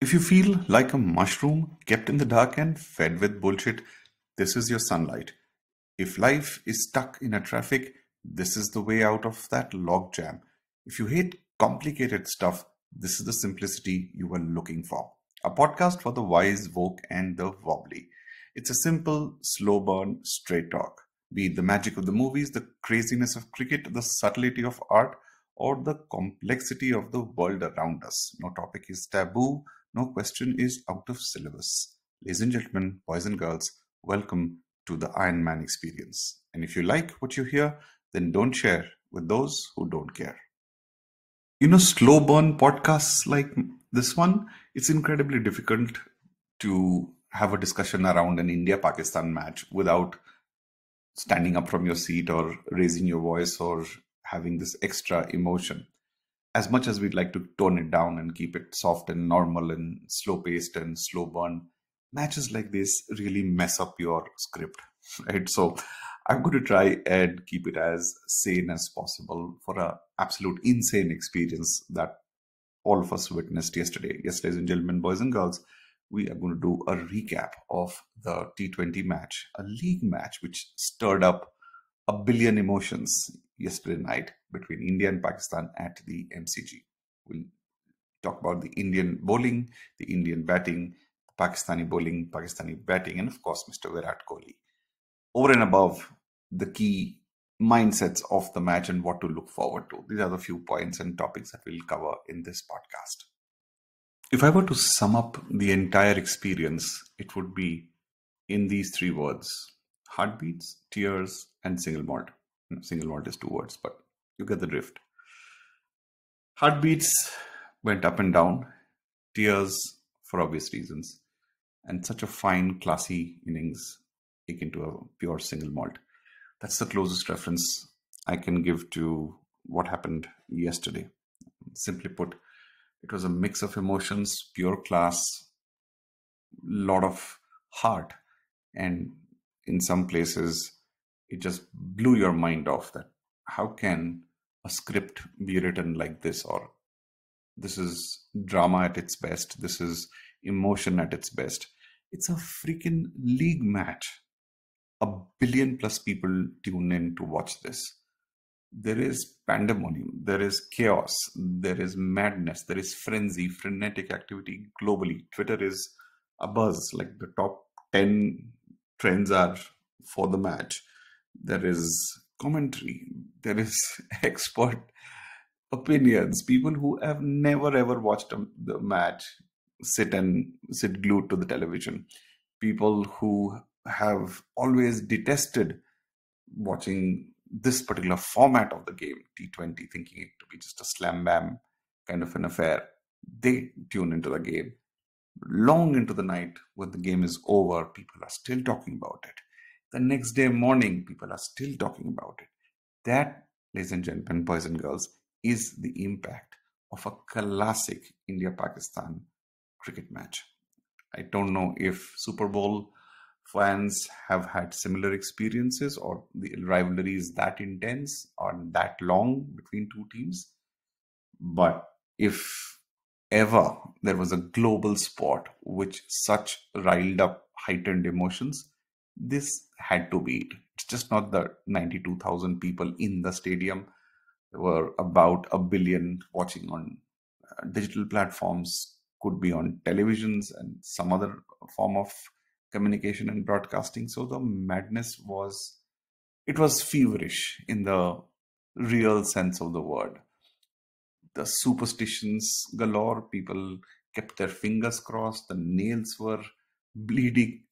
If you feel like a mushroom kept in the dark and fed with bullshit, this is your sunlight. If life is stuck in a traffic, this is the way out of that logjam. If you hate complicated stuff, this is the simplicity you were looking for. A podcast for the wise, woke, and the wobbly. It's a simple, slow burn, straight talk. Be it the magic of the movies, the craziness of cricket, the subtlety of art, or the complexity of the world around us. No topic is taboo, no question is out of syllabus. Ladies and gentlemen, boys and girls, welcome to the Iron Man experience. And if you like what you hear, then don't share with those who don't care. You know, slow burn podcasts like this one, it's incredibly difficult to have a discussion around an India Pakistan match without standing up from your seat or raising your voice or having this extra emotion as much as we'd like to tone it down and keep it soft and normal and slow paced and slow burn, matches like this really mess up your script, right? So I'm going to try and keep it as sane as possible for a absolute insane experience that all of us witnessed yesterday. Yes, ladies and gentlemen, boys and girls, we are going to do a recap of the T20 match, a league match which stirred up a billion emotions yesterday night between India and Pakistan at the MCG. We'll talk about the Indian bowling, the Indian batting, Pakistani bowling, Pakistani batting, and of course, Mr. Virat Kohli. Over and above the key mindsets of the match and what to look forward to. These are the few points and topics that we'll cover in this podcast. If I were to sum up the entire experience, it would be in these three words heartbeats, tears, and single malt. Single malt is two words, but you get the drift. Heartbeats went up and down, tears for obvious reasons, and such a fine, classy innings taken to a pure single malt. That's the closest reference I can give to what happened yesterday. Simply put, it was a mix of emotions, pure class, lot of heart, and in some places it just blew your mind off that how can a script be written like this? Or this is drama at its best this is emotion at its best. It's a freaking league match. A billion plus people tune in to watch this. There is pandemonium there is chaos there is madness there is frenzy frenetic activity globally. Twitter is a buzz like the top 10 trends are for the match there is commentary. There is expert opinions. People who have never ever watched a, the match sit and sit glued to the television. People who have always detested watching this particular format of the game t20 thinking it to be just a slam bam kind of an affair. They tune into the game. Long into the night when the game is over people are still talking about it the next day morning, people are still talking about it. That, ladies and gentlemen, boys and girls, is the impact of a classic India Pakistan cricket match. I don't know if Super Bowl fans have had similar experiences or the rivalry is that intense or that long between two teams. But if ever there was a global sport which such riled up heightened emotions, this had to be it. It's just not the 92,000 people in the stadium. There were about a billion watching on uh, digital platforms, could be on televisions and some other form of communication and broadcasting. So the madness was, it was feverish in the real sense of the word. The superstitions galore, people kept their fingers crossed, the nails were bleeding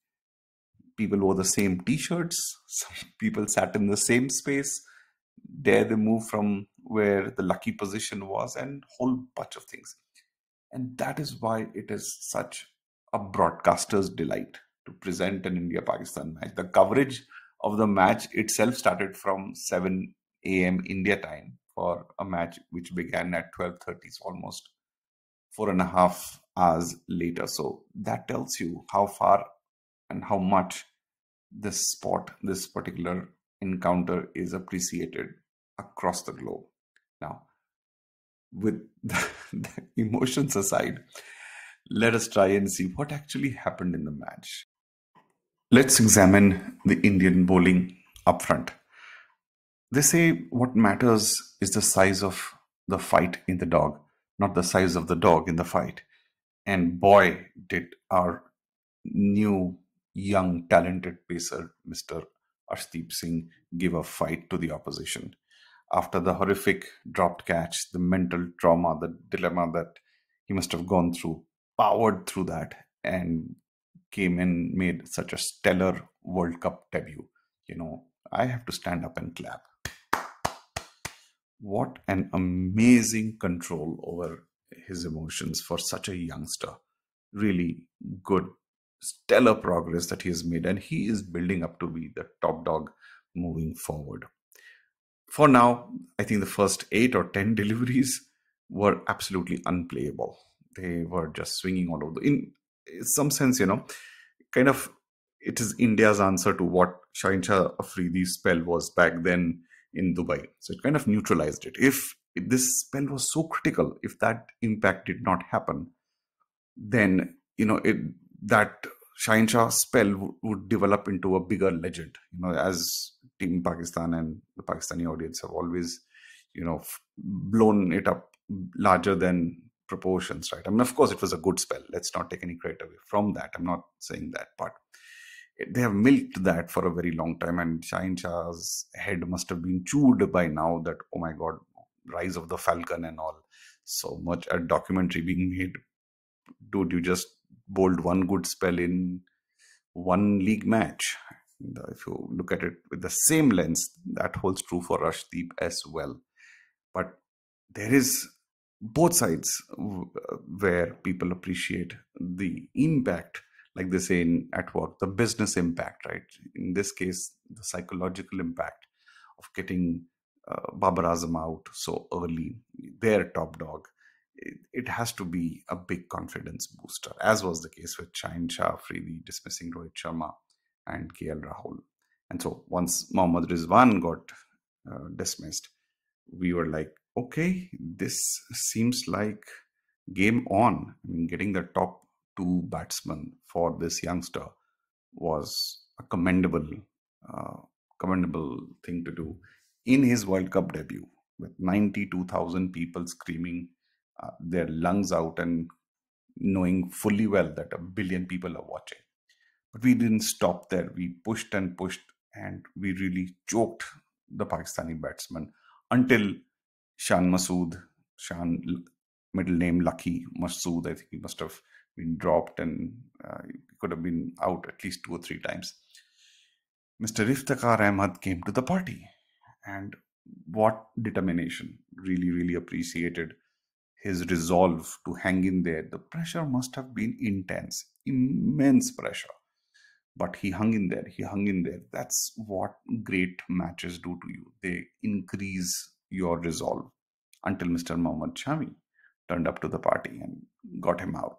people wore the same t-shirts some people sat in the same space there they move from where the lucky position was and whole bunch of things. And that is why it is such a broadcaster's delight to present an india pakistan match. The coverage of the match itself started from 7 a.m india time for a match which began at 12.30 so almost four and a half hours later. So that tells you how far and how much this spot, this particular encounter is appreciated across the globe. Now, with the, the emotions aside, let us try and see what actually happened in the match. Let's examine the Indian bowling up front. They say what matters is the size of the fight in the dog, not the size of the dog in the fight. And boy, did our new, young, talented pacer, Mr. Arshdeep Singh, give a fight to the opposition. After the horrific dropped catch, the mental trauma, the dilemma that he must have gone through, powered through that and came in, made such a stellar World Cup debut. You know, I have to stand up and clap. What an amazing control over his emotions for such a youngster. Really good, stellar progress that he has made, and he is building up to be the top dog moving forward. For now, I think the first eight or ten deliveries were absolutely unplayable. They were just swinging all over. In some sense, you know, kind of it is India's answer to what Shaheen Shah Afridi's spell was back then in Dubai. So it kind of neutralized it. If this spell was so critical, if that impact did not happen, then you know it that Shaheen Shah spell w- would develop into a bigger legend. You know, as Team Pakistan and the Pakistani audience have always, you know, blown it up larger than proportions, right? I mean, of course, it was a good spell. Let's not take any credit away from that. I'm not saying that, but they have milked that for a very long time, and Shaheen Shah's head must have been chewed by now. That oh my god, rise of the falcon and all, so much a documentary being made. Dude, you just bowled one good spell in one league match. If you look at it with the same lens, that holds true for Arshdeep as well. But there is both sides where people appreciate the impact like they say in at work the business impact right in this case the psychological impact of getting uh, babar azam out so early their top dog it, it, has to be a big confidence booster as was the case with Shaheen Shah Afridi dismissing Rohit Sharma and KL Rahul and so once Mohammad Rizwan got uh, dismissed we were like okay, this seems like game on. I mean, getting the top two batsmen for this youngster was a commendable, uh, commendable thing to do in his World Cup debut with 92,000 people screaming uh, their lungs out and knowing fully well that a billion people are watching. But we didn't stop there. We pushed and pushed and we really choked the Pakistani batsman until Shan Masood, Shan middle name Lucky Masood. I think he must have been dropped and uh, could have been out at least two or three times. Mr. Iftikhar Ahmed came to the party, and what determination! Really, really appreciated his resolve to hang in there. The pressure must have been intense, immense pressure. But he hung in there, he hung in there. That's what great matches do to you. They increase your resolve until Mr. Mohammad Shami turned up to the party and got him out,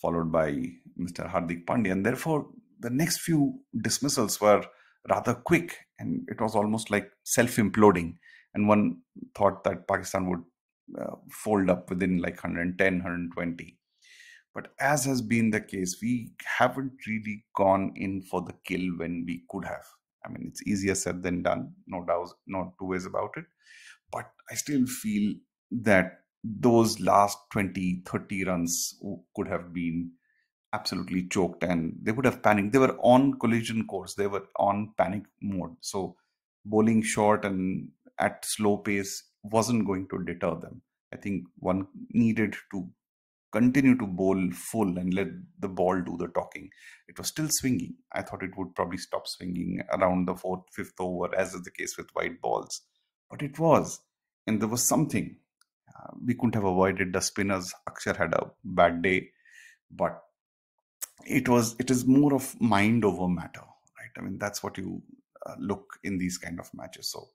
followed by Mr. Hardik Pandya. And therefore, the next few dismissals were rather quick and it was almost like self imploding. And one thought that Pakistan would uh, fold up within like 110, 120. But as has been the case, we haven't really gone in for the kill when we could have. I mean, it's easier said than done, no doubt, no two ways about it but I still feel that those last 20, 30 runs could have been absolutely choked and they would have panicked. They were on collision course, they were on panic mode. So bowling short and at slow pace wasn't going to deter them. I think one needed to continue to bowl full and let the ball do the talking. It was still swinging. I thought it would probably stop swinging around the fourth, fifth over, as is the case with white balls but it was. And there was something. Uh, we couldn't have avoided the spinners. Akshar had a bad day, but it was it is more of mind over matter, right? I mean, that's what you uh, look in these kind of matches. So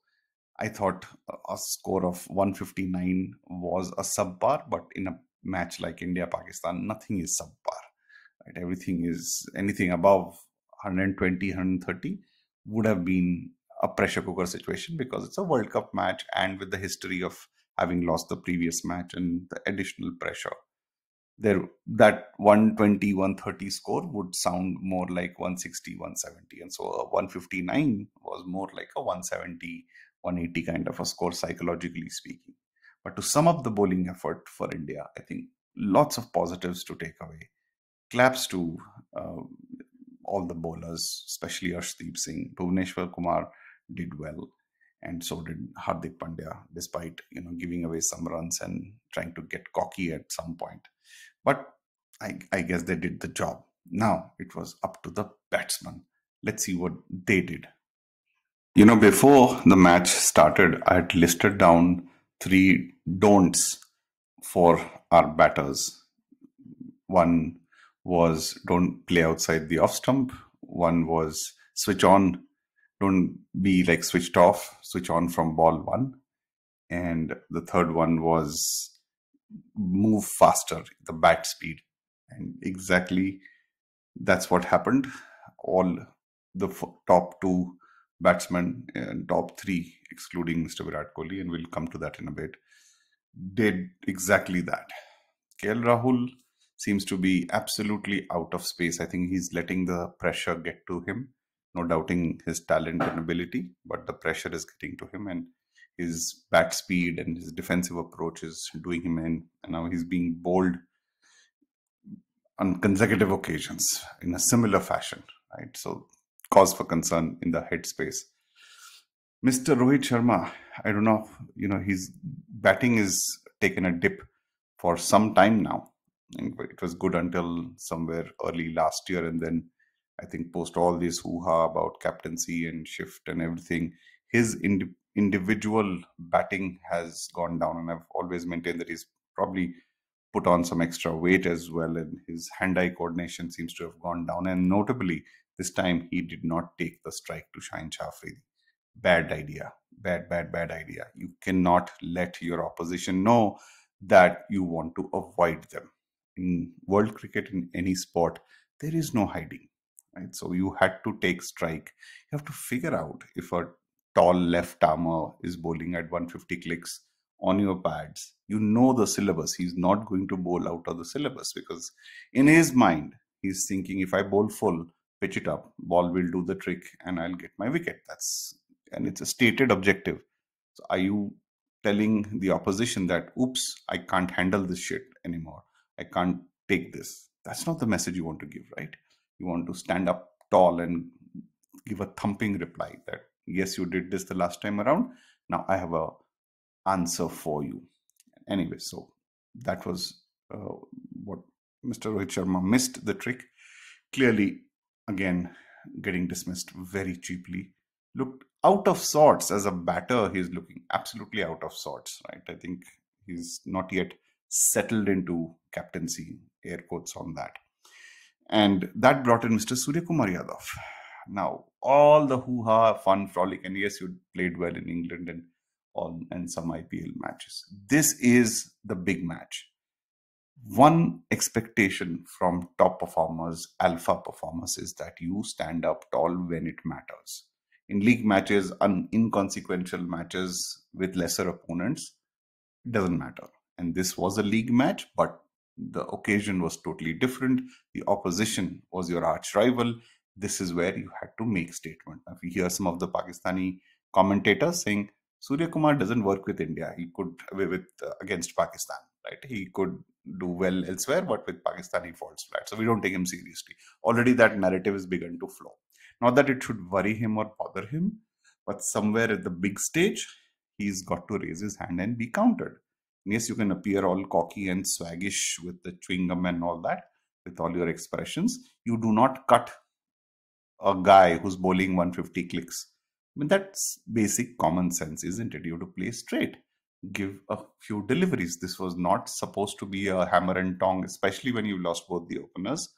I thought a score of 159 was a subpar, but in a match like India Pakistan, nothing is subpar. Right? Everything is anything above 120, 130 would have been a pressure cooker situation because it's a World Cup match and with the history of having lost the previous match and the additional pressure. there that 120 130 score would sound more like 160 170 and so a 159 was more like a 170 180 kind of a score psychologically speaking but to sum up the bowling effort for india i think lots of positives to take away claps to uh, all the bowlers especially arshdeep singh bhuvneshwar kumar did well and so did hardik pandya despite you know giving away some runs and trying to get cocky at some point but I, I guess they did the job. Now it was up to the batsman. Let's see what they did. You know, before the match started, I had listed down three don'ts for our batters. One was don't play outside the off stump. One was switch on, don't be like switched off, switch on from ball one. And the third one was move faster, the bat speed. And exactly that's what happened. All the top two batsmen and uh, top three, excluding Mr. Virat Kohli, and we'll come to that in a bit, did exactly that. KL Rahul seems to be absolutely out of space. I think he's letting the pressure get to him. No doubting his talent and ability, but the pressure is getting to him, and his bat speed and his defensive approach is doing him in. And now he's being bowled on consecutive occasions in a similar fashion, right? So, cause for concern in the headspace. Mr. Rohit Sharma, I don't know, you know, his batting is taken a dip for some time now. It was good until somewhere early last year, and then I think post all this hoo ha about captaincy and shift and everything, his ind- individual batting has gone down, and I've always maintained that he's probably put on some extra weight as well, and his hand-eye coordination seems to have gone down. And notably, this time he did not take the strike to Shaheen Shah Afridi. Bad idea, bad, bad, bad idea. You cannot let your opposition know that you want to avoid them. In world cricket, in any sport, there is no hiding right so you had to take strike you have to figure out if a tall left armer is bowling at 150 clicks on your pads, you know the syllabus. He's not going to bowl out of the syllabus because in his mind, he's thinking if I bowl full, pitch it up, ball will do the trick and I'll get my wicket. That's and it's a stated objective. So are you telling the opposition that oops, I can't handle this shit anymore. I can't take this. That's not the message you want to give, right? You want to stand up tall and give a thumping reply that yes you did this the last time around now i have a answer for you anyway so that was uh, what mr rohit sharma missed the trick clearly again getting dismissed very cheaply looked out of sorts as a batter he's looking absolutely out of sorts right i think he's not yet settled into captaincy air quotes on that and that brought in mr surya kumar yadav now, all the hoo ha, fun, frolic, and yes, you played well in England and all and some IPL matches. This is the big match. One expectation from top performers, alpha performers, is that you stand up tall when it matters. In league matches, un- inconsequential matches with lesser opponents, it doesn't matter. And this was a league match, but the occasion was totally different. The opposition was your arch rival this is where you had to make statement. Now, if you hear some of the Pakistani commentators saying Surya Kumar doesn't work with India, he could with uh, against Pakistan, right? He could do well elsewhere, but with Pakistan he falls flat. So we don't take him seriously. Already that narrative has begun to flow. Not that it should worry him or bother him, but somewhere at the big stage, he's got to raise his hand and be countered. yes, you can appear all cocky and swaggish with the chewing gum and all that, with all your expressions. You do not cut a guy who's bowling 150 clicks. I mean, that's basic common sense, isn't it? You have to play straight, give a few deliveries. This was not supposed to be a hammer and tong, especially when you lost both the openers.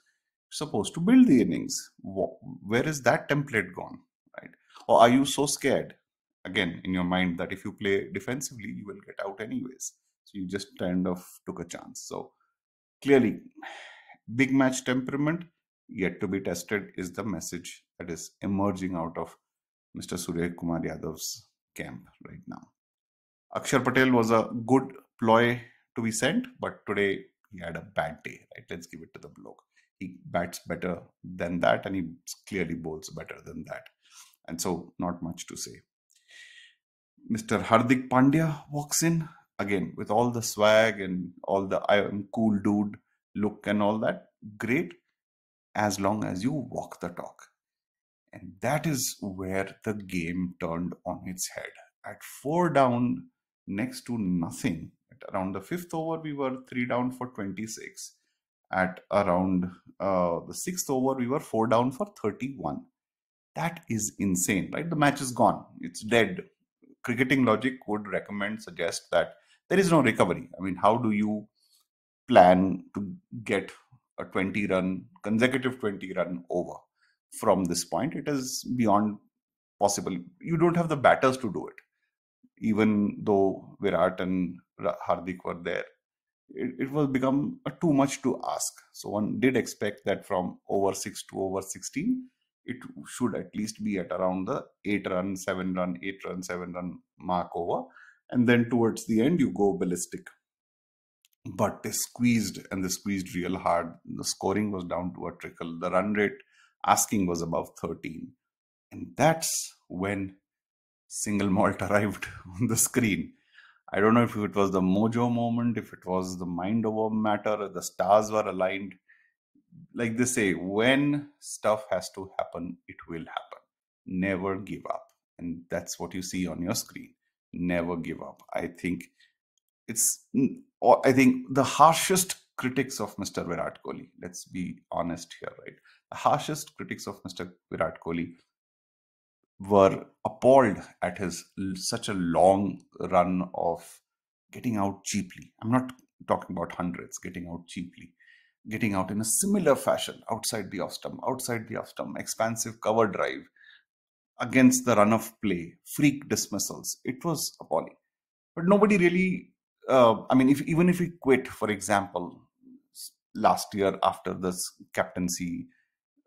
You're supposed to build the innings. Where is that template gone? Right? Or are you so scared, again, in your mind, that if you play defensively, you will get out anyways? So you just kind of took a chance. So clearly, big match temperament yet to be tested is the message that is emerging out of Mr. Surya Kumar Yadav's camp right now. Akshar Patel was a good ploy to be sent, but today he had a bad day, right? Let's give it to the bloke. He bats better than that, and he clearly bowls better than that. And so, not much to say. Mr. Hardik Pandya walks in again with all the swag and all the I am cool dude look and all that. Great, as long as you walk the talk. And that is where the game turned on its head. At four down, next to nothing, at around the fifth over, we were three down for 26. At around uh, the sixth over, we were four down for 31. That is insane, right? The match is gone. It's dead. Cricketing logic would recommend, suggest that there is no recovery. I mean, how do you plan to get a 20 run, consecutive 20 run over from this point? It is beyond possible. You don't have the batters to do it. Even though Virat and Hardik were there, it, it was become too much to ask. So one did expect that from over 6 to over 16, it should at least be at around the 8 run, 7 run, 8 run, 7 run mark over. And then towards the end, you go ballistic. But they squeezed and they squeezed real hard. The scoring was down to a trickle. The run rate asking was above 13. And that's when single malt arrived on the screen. I don't know if it was the mojo moment, if it was the mind over matter, the stars were aligned like they say, when stuff has to happen, it will happen. Never give up. And that's what you see on your screen. Never give up. I think it's, I think the harshest critics of Mr. Virat Kohli, let's be honest here, right? The harshest critics of Mr. Virat Kohli were appalled at his such a long run of getting out cheaply. I'm not talking about hundreds, getting out cheaply getting out in a similar fashion outside the off stump, outside the off stump, expansive cover drive against the run of play, freak dismissals. It was appalling. But nobody really, uh, I mean, if even if he quit, for example, last year after this captaincy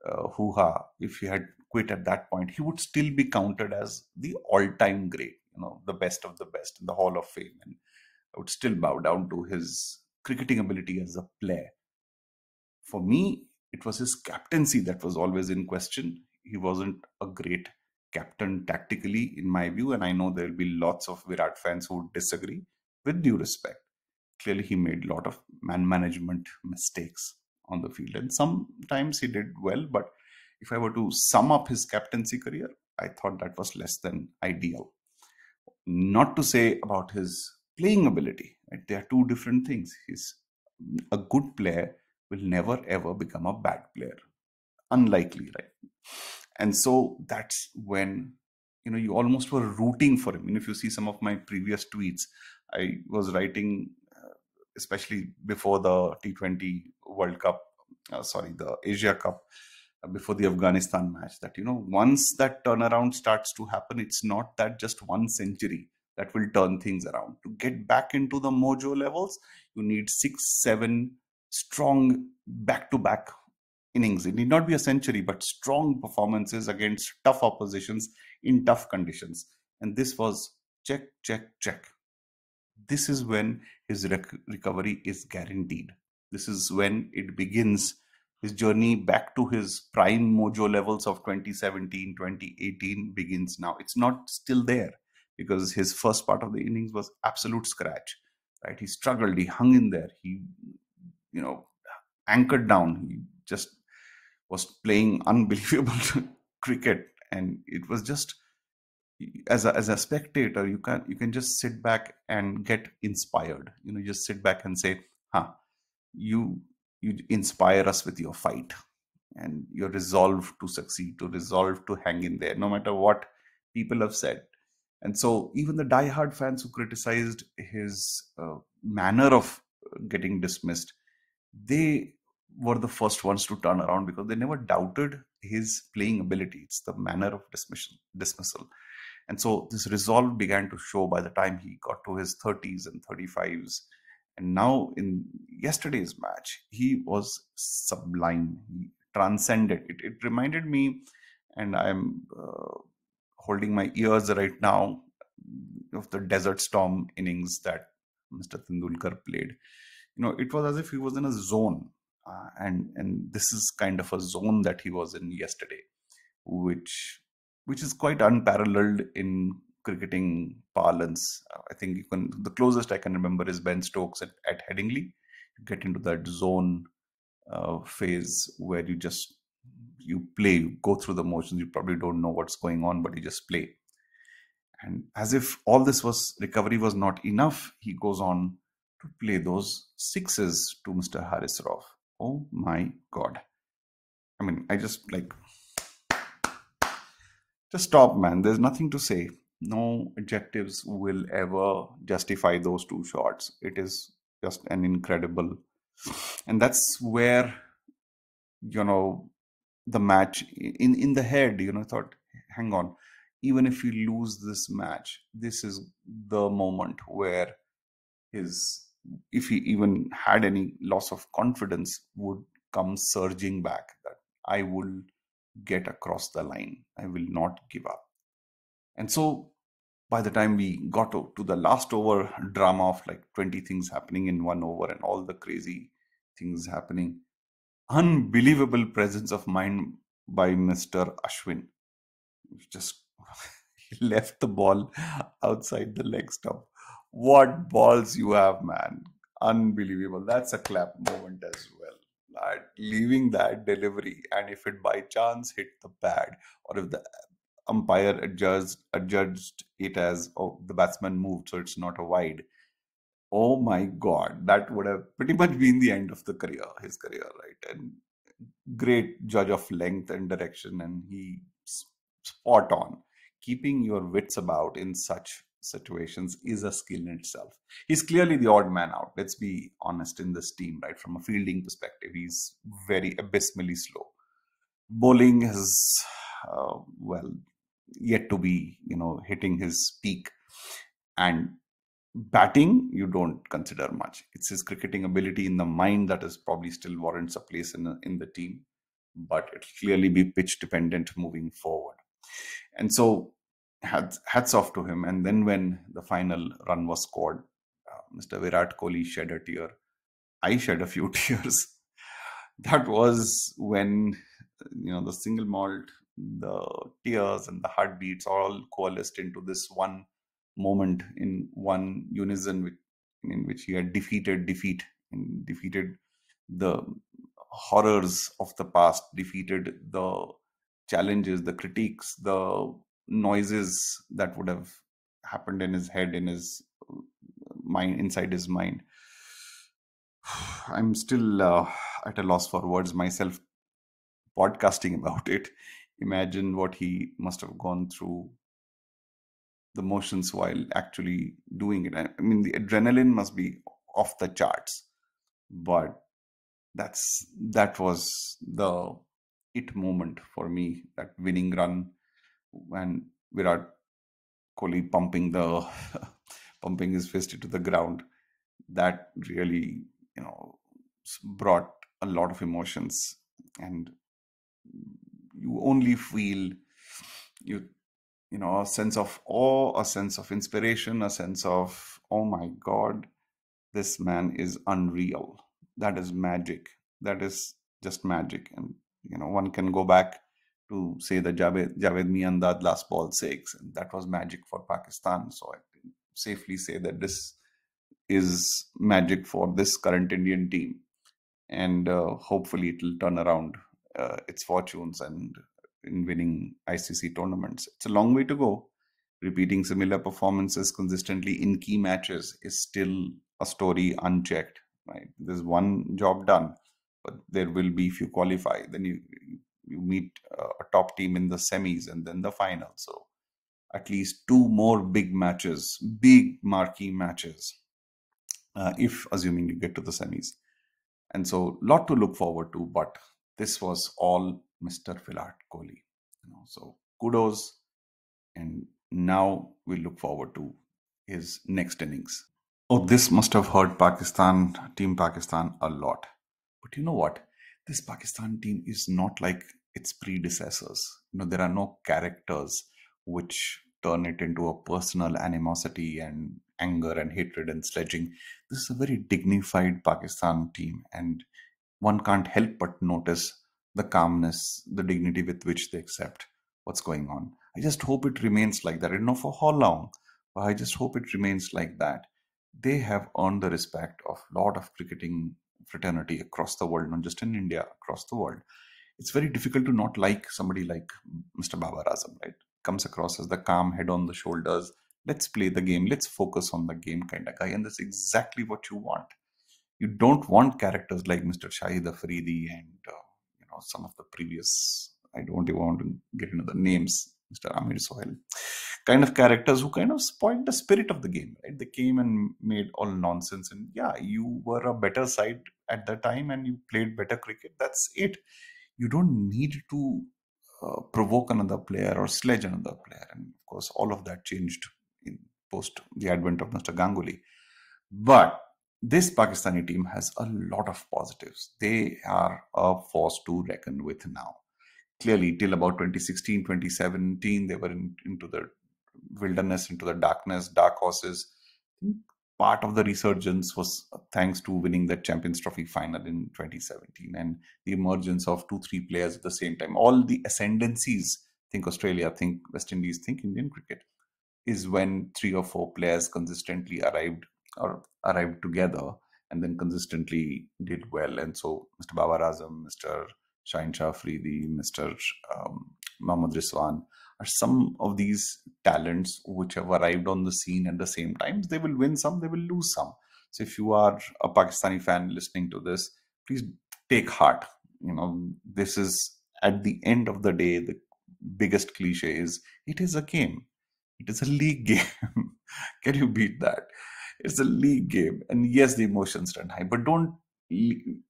uh, hoo ha, if he had quit at that point, he would still be counted as the all time great, you know, the best of the best in the Hall of Fame. And I would still bow down to his cricketing ability as a player for me, it was his captaincy that was always in question. He wasn't a great captain tactically, in my view, and I know there will be lots of Virat fans who would disagree. With due respect, clearly he made a lot of man management mistakes on the field, and sometimes he did well. But if I were to sum up his captaincy career, I thought that was less than ideal. Not to say about his playing ability, right? They are two different things. He's a good player will never ever become a bad player. Unlikely, right? And so that's when you know you almost were rooting for him. And if you see some of my previous tweets, I was writing, uh, especially before the T20 World Cup, uh, sorry, the Asia Cup, before the Afghanistan match, that you know once that turnaround starts to happen, it's not that just one century that will turn things around. To get back into the mojo levels, you need six, seven strong back to back innings. It need not be a century, but strong performances against tough oppositions in tough conditions. And this was check, check, check. This is when his rec- recovery is guaranteed. This is when it begins his journey back to his prime mojo levels of 2017 2018 begins now it's not still there because his first part of the innings was absolute scratch right he struggled he hung in there he you know anchored down. He just was playing unbelievable cricket, and it was just as a, as a spectator, you can you can just sit back and get inspired. You know, just sit back and say, "Huh, you you inspire us with your fight." and your resolve to succeed, to resolve to hang in there, no matter what people have said. And so, even the die-hard fans who criticized his uh, manner of getting dismissed they were the first ones to turn around because they never doubted his playing ability. It's the manner of dismissal. dismissal. And so this resolve began to show by the time he got to his 30s and 35s. And now in yesterday's match, he was sublime. He transcended. It, it reminded me, and I'm uh, holding my ears right now, of the Desert Storm innings that Mr. Tendulkar played you know, it was as if he was in a zone, uh, and and this is kind of a zone that he was in yesterday, which which is quite unparalleled in cricketing parlance. I think you can the closest I can remember is Ben Stokes at, at Headingley. You get into that zone uh, phase where you just you play, you go through the motions. You probably don't know what's going on, but you just play. And as if all this was recovery was not enough, he goes on to play those sixes to Mr. Haris Rauf. Oh my God. I mean, I just like, just stop, man. There's nothing to say. No adjectives will ever justify those two shots. It is just an incredible. And that's where, you know, the match in, in the head, you know, thought, hang on, even if we lose this match, this is the moment where his if he even had any loss of confidence would come surging back that i will get across the line i will not give up and so by the time we got to, to the last over drama of like 20 things happening in one over and all the crazy things happening unbelievable presence of mind by mr ashwin just he left the ball outside the leg stump what balls you have, man. Unbelievable. That's a clap moment as well. That leaving that delivery, and if it by chance hit the pad, or if the umpire adjudged adjudged it as oh the batsman moved, so it's not a wide. Oh my god, that would have pretty much been the end of the career, his career, right? And great judge of length and direction, and he spot on keeping your wits about in such situations is a skill in itself. He's clearly the odd man out. Let's be honest in this team, right? From a fielding perspective, he's very abysmally slow. Bowling has, uh, well, yet to be, you know, hitting his peak. And batting, you don't consider much. It's his cricketing ability in the mind that is probably still warrants a place in, in the team, but it'll clearly be pitch dependent moving forward. And so hats, hats off to him. And then when the final run was scored, uh, Mr. Virat Kohli shed a tear. I shed a few tears. that was when you know the single malt, the tears, and the heartbeats all coalesced into this one moment in one unison, in which he had defeated defeat and defeated the horrors of the past, defeated the challenges, the critiques, the noises that would have happened in his head in his mind inside his mind. I'm still uh, at a loss for words myself podcasting about it imagine what he must have gone through the motions while actually doing it. I mean the adrenaline must be off the charts but that's that was the it moment for me that winning run and Virat Kohli pumping the pumping his fist into the ground, that really you know brought a lot of emotions, and you only feel you you know a sense of awe, a sense of inspiration, a sense of oh my god, this man is unreal. That is magic. That is just magic, and you know one can go back to say the Javed, Javed Mian that last ball six, and that was magic for Pakistan. So I can safely say that this is magic for this current Indian team, and uh, hopefully it will turn around uh, its fortunes and in winning ICC tournaments. It's a long way to go. Repeating similar performances consistently in key matches is still a story unchecked. Right, there's one job done, but there will be if you qualify, then you you meet a top team in the semis and then the final. So at least two more big matches, big marquee matches, uh, if assuming you get to the semis. And so lot to look forward to, but this was all Mr. Virat Kohli. You know, so kudos, and now we look forward to his next innings. Oh, this must have hurt Pakistan, Team Pakistan, a lot. But you know what? this Pakistan team is not like its predecessors. You know, there are no characters which turn it into a personal animosity and anger and hatred and sledging. This is a very dignified Pakistan team, and one can't help but notice the calmness, the dignity with which they accept what's going on. I just hope it remains like that. I don't know for how long, but I just hope it remains like that. They have earned the respect of a lot of cricketing fraternity across the world, not just in India, across the world. It's very difficult to not like somebody like Mr. Babar Azam, right? Comes across as the calm head on the shoulders. Let's play the game. Let's focus on the game kind of guy. And that's exactly what you want. You don't want characters like Mr. Shahid Afridi and uh, you know some of the previous. I don't even want to get into the names, Mr. Amir Sohail, kind of characters who kind of spoiled the spirit of the game. Right? They came and made all nonsense, and yeah, you were a better side at the time, and you played better cricket. That's it. You don't need to uh, provoke another player or sledge another player, and of course, all of that changed in post the advent of Mr. Ganguly. But this Pakistani team has a lot of positives. They are a force to reckon with now. Clearly, till about 2016, 2017, they were in, into the wilderness, into the darkness, dark horses. Part of the resurgence was thanks to winning the Champions Trophy final in 2017 and the emergence of two, three players at the same time. All the ascendancies, think Australia, think West Indies, think Indian cricket, is when three or four players consistently arrived or arrived together and then consistently did well. And so Mr. Babar Azam, Mr. Shaheen Shah Afridi, Mr. Um, Mohammad Rizwan are some of these talents which have arrived on the scene at the same time. They will win some, they will lose some. So if you are a Pakistani fan listening to this, please take heart. You know, this is at the end of the day, the biggest cliche is it is a game. It is a league game. Can you beat that? It's a league game. And yes, the emotions run high, but don't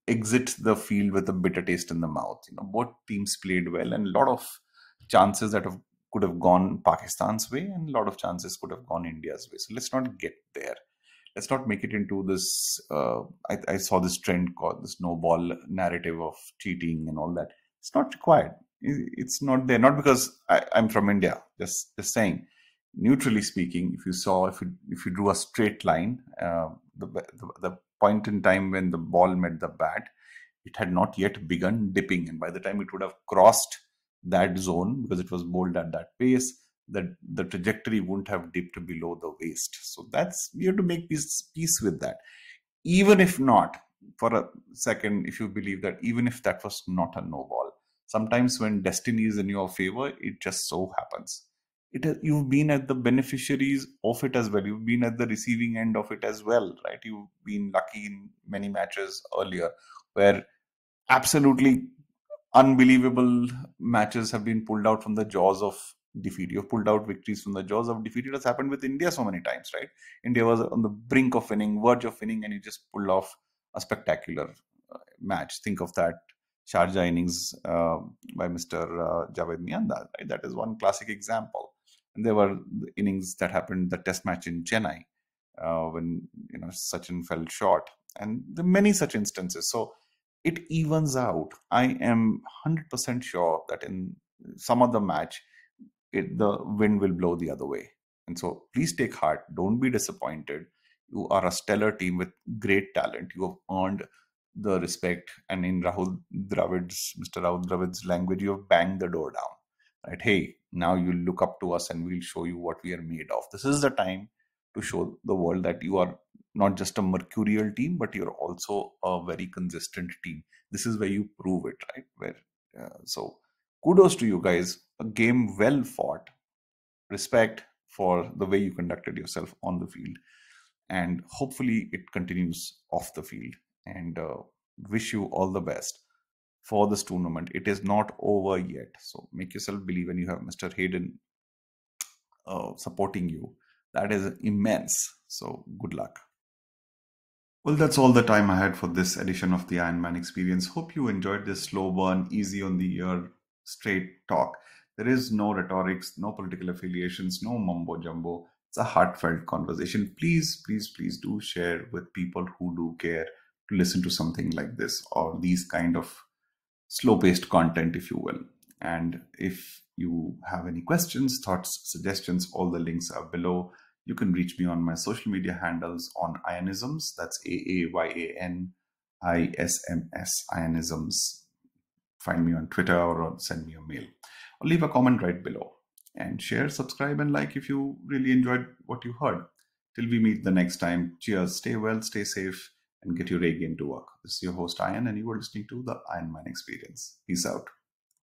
exit the field with a bitter taste in the mouth. You know, both teams played well, and a lot of chances that have, could have gone Pakistan's way, and a lot of chances could have gone India's way. So let's not get there. Let's not make it into this. Uh, I, I saw this trend called the snowball narrative of cheating and all that. It's not required. It's not there. Not because I, I'm from India. Just just saying neutrally speaking, if you saw, if you, if you drew a straight line, uh, the, the, the point in time when the ball met the bat, it had not yet begun dipping. And by the time it would have crossed that zone, because it was bowled at that pace, that the trajectory wouldn't have dipped below the waist. So that's, you have to make peace, peace with that. Even if not, for a second, if you believe that even if that was not a no ball, sometimes when destiny is in your favor, it just so happens it you've been at the beneficiaries of it as well you've been at the receiving end of it as well right you've been lucky in many matches earlier where absolutely unbelievable matches have been pulled out from the jaws of defeat you've pulled out victories from the jaws of defeat it has happened with india so many times right india was on the brink of winning verge of winning and you just pulled off a spectacular uh, match think of that Sharjah innings uh, by Mr. Uh, Javed Miandad. Right? That is one classic example. And there were innings that happened, the test match in Chennai, uh, when you know Sachin fell short, and many such instances. So it evens out. I am hundred percent sure that in some other match, it, the wind will blow the other way. And so please take heart. Don't be disappointed. You are a stellar team with great talent. You have earned the respect. And in Rahul Dravid's, Mr. Rahul Dravid's language, you have banged the door down right hey now you look up to us and we'll show you what we are made of. This is the time to show the world that you are not just a mercurial team but you're also a very consistent team. This is where you prove it right? Where uh, so kudos to you guys. A game well fought. Respect for the way you conducted yourself on the field. And hopefully it continues off the field. And uh, wish you all the best for this tournament. It is not over yet. So make yourself believe when you have Mr. Hayden uh, supporting you. That is immense. So good luck. Well, that's all the time I had for this edition of the Ironman Experience. Hope you enjoyed this slow burn, easy on the ear, straight talk. There is no rhetorics, no political affiliations, no mumbo jumbo. It's a heartfelt conversation. Please, please, please do share with people who do care to listen to something like this or these kind of slow paced content, if you will. And if you have any questions, thoughts, suggestions, all the links are below. You can reach me on my social media handles on Aayanisms. That's A A Y A N I S M S Aayanisms. Find me on Twitter or send me a mail. Or leave a comment right below. And share, subscribe, and like if you really enjoyed what you heard. Till we meet the next time, cheers, stay well, stay safe, and get your A game to work. This is your host, Aayan, and you are listening to the Aayan Man Experience. Peace out.